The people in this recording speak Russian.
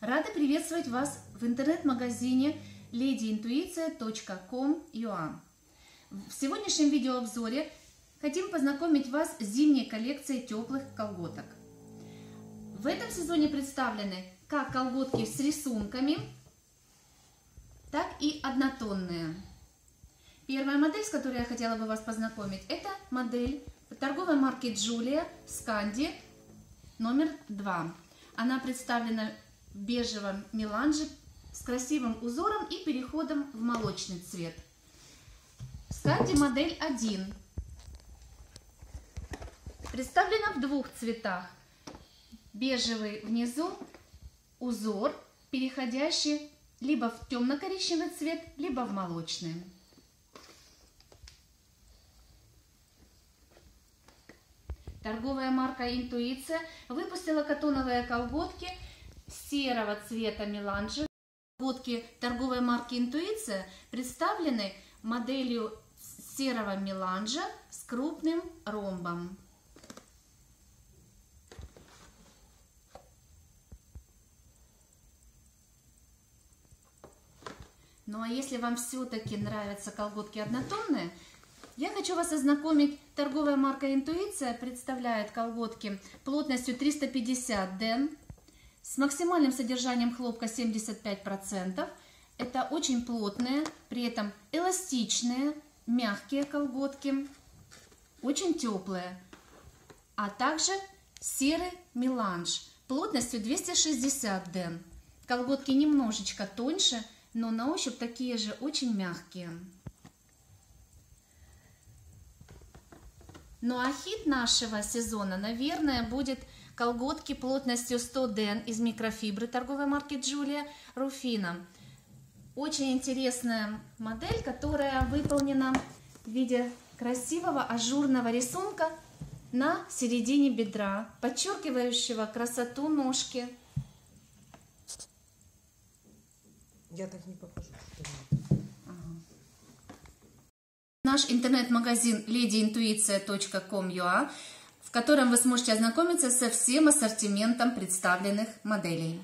Рада приветствовать вас в интернет-магазине ladyintuiция.com.ua В сегодняшнем видеообзоре хотим познакомить вас с зимней коллекцией теплых колготок. В этом сезоне представлены как колготки с рисунками, так и однотонные. Первая модель, с которой я хотела бы вас познакомить, это модель торговой марки Julia Scandi номер 2. Она представлена бежевом меланже с красивым узором и переходом в молочный цвет. Сканди модель 1. Представлена в двух цветах. Бежевый внизу узор, переходящий либо в темно-коричневый цвет, либо в молочный. Торговая марка «Интуиция» выпустила катоновые колготки серого цвета меланжи. Колготки торговой марки «Интуиция» представлены моделью серого меланжа с крупным ромбом. Ну а если вам все-таки нравятся колготки однотонные, я хочу вас ознакомить. Торговая марка «Интуиция» представляет колготки плотностью 350 ден с максимальным содержанием хлопка 75%. Это очень плотные, при этом эластичные, мягкие колготки, очень теплые, а также серый меланж плотностью 260 ден. Колготки немножечко тоньше, но на ощупь такие же очень мягкие. Ну а хит нашего сезона, наверное, будет колготки плотностью 100 ден из микрофибры торговой марки Джулия Руфина. Очень интересная модель, которая выполнена в виде красивого ажурного рисунка на середине бедра, подчеркивающего красоту ножки. Я так не покажу. Наш интернет-магазин ladyintuiция.com.ua, в котором вы сможете ознакомиться со всем ассортиментом представленных моделей.